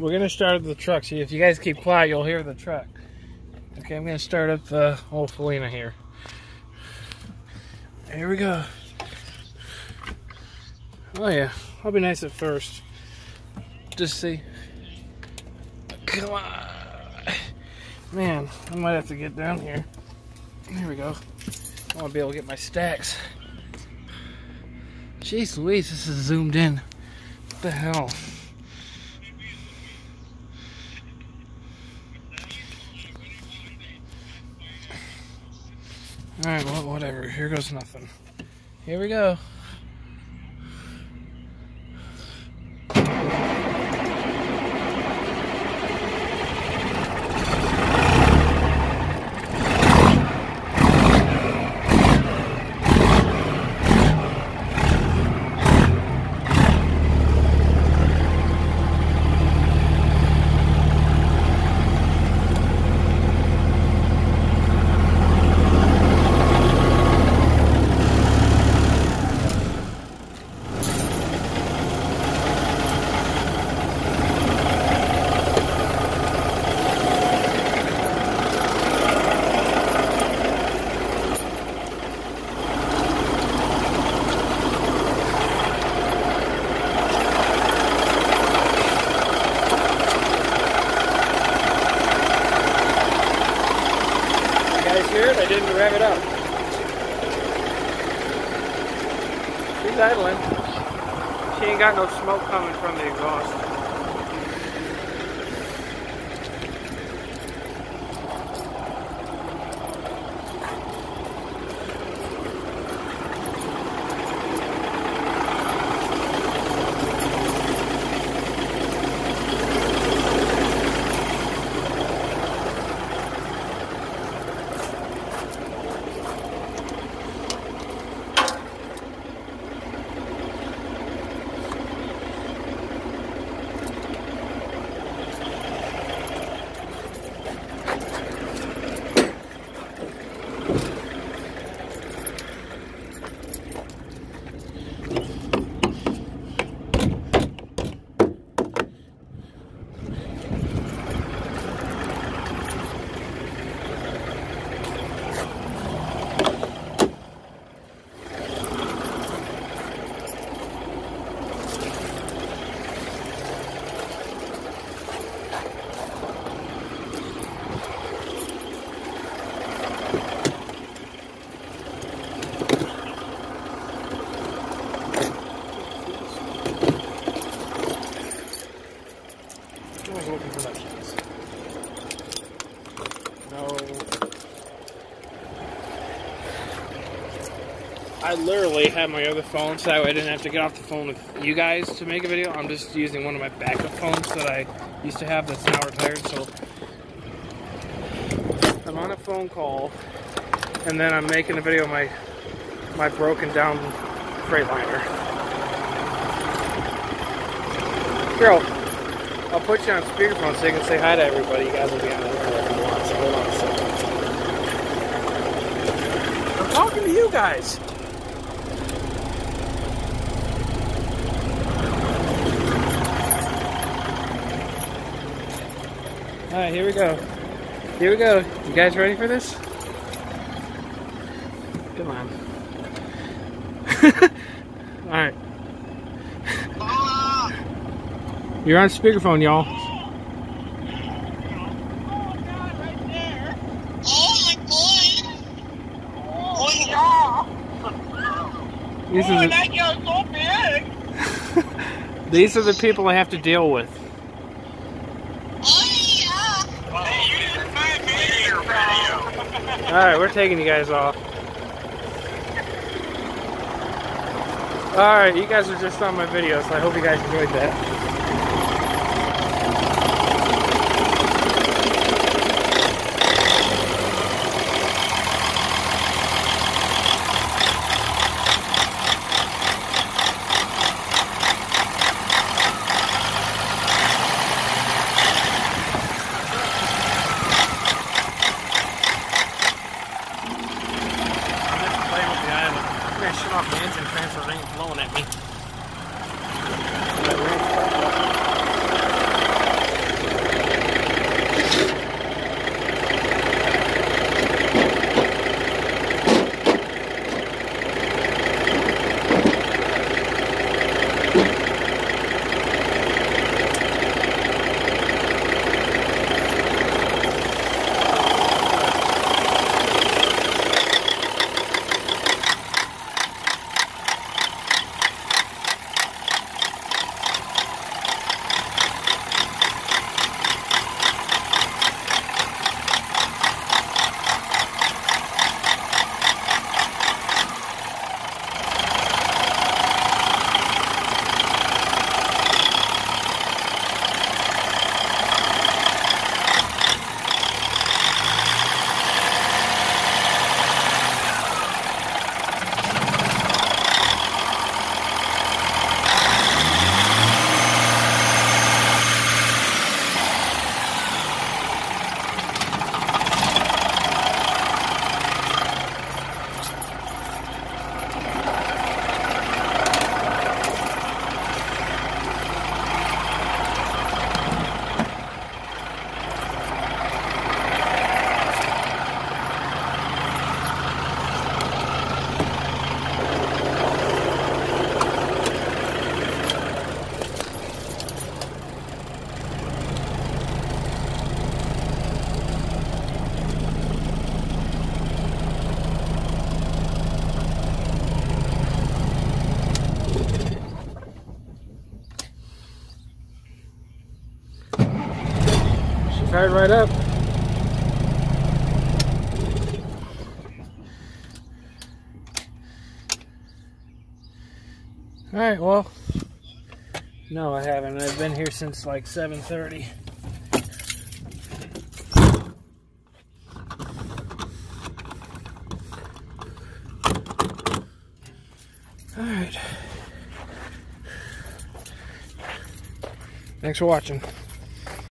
we're gonna start the truck. See, if you guys keep quiet, you'll hear the truck. Okay, I'm gonna start up the old Felina here. Here we go. Oh yeah, I'll be nice at first. Just see. Come on. Man, I might have to get down here. There we go. I want to be able to get my stacks. Jeez Louise, this is zoomed in. What the hell? Alright, well, whatever. Here goes nothing. Here we go. I didn't rev it up. She's She ain't got no smoke coming from the exhaust. I literally have my other phone so I didn't have to get off the phone with you guys to make a video. I'm just using one of my backup phones that I used to have that's now retired. So I'm on a phone call and then I'm making a video of my my broken down Freightliner. Girl, I'll, put you on speakerphone so you can say hi to everybody. You guys will be on the hold on a second. I'm talking to you guys. All right, here we go. Here we go. You guys ready for this? Come on. All right. You're on speakerphone, y'all. These are the, These are the people I have to deal with. Alright, we're taking you guys off. Alright, you guys are just on my video, so I hope you guys enjoyed that. Shut off the engine transfer ain't blowing at me. Fired right up. All right, well, no, I haven't. I've been here since like 7.30. All right. Thanks for watching.